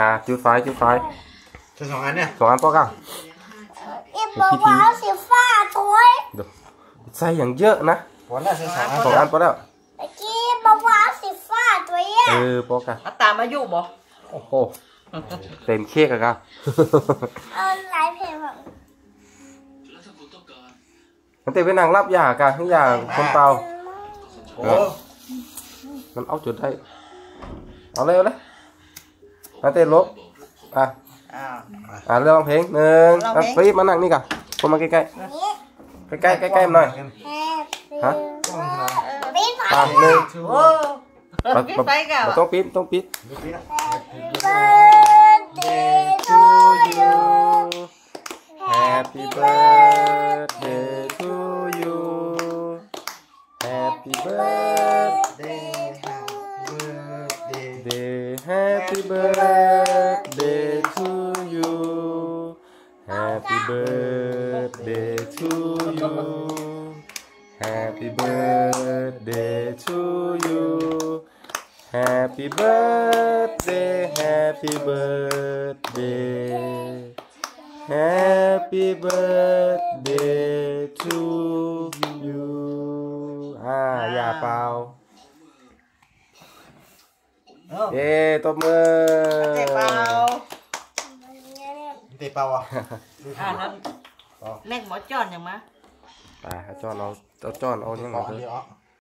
อะจุดไฟจุดไฟจะสองอันเนี่ยสองอันพอกันอีบอกว่าเอาสีฟ้าตัวเดี๋ยวใส่อย่างเยอะนะพอแล้วใช้สองอันสองอันพอแล้วเมื่อกี้บอกว่าเอาสีฟ้าตัวเนี้ยเออพอกันเอาตามมาอยู่บ่โอ้โหเต็มเค้กอะครับเอาหลายเพลงแบบมันเต็มไปนั่งรับยากันให้ยาคนเปล่าโอ้มันเอาจุดได้เอาเร็วเลย มาเต้นลบอะอ้าว อะเรื่องเพลงหนึ่งร้องอะเพลง ปี๊บมานั่งนี่กันคนมาใกล้นี้ๆใกล้ๆใกล้ๆหน่อยแฮปปี้ฮะปีนอะหนึ่งโอ้ปิดไฟกันบ่ต้องปิดต้องปิดดูปีนะเบิร์ดเดย์ทูยู Happy birthday Happy birthday to you. Happy birthday to you. Happy birthday to you. Happy birthday, happy birthday. Happy birthday to you. Ah, yeah, pal. เป่าเออเย้ตบมือเจ็บเปล่าเตะเปล่าอะอ่านั้นเล่นหมอจอนยังมาไปเอาจอนเอาเอาจอนเอายังไงขอเถเดียวอะอะ